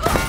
Ah!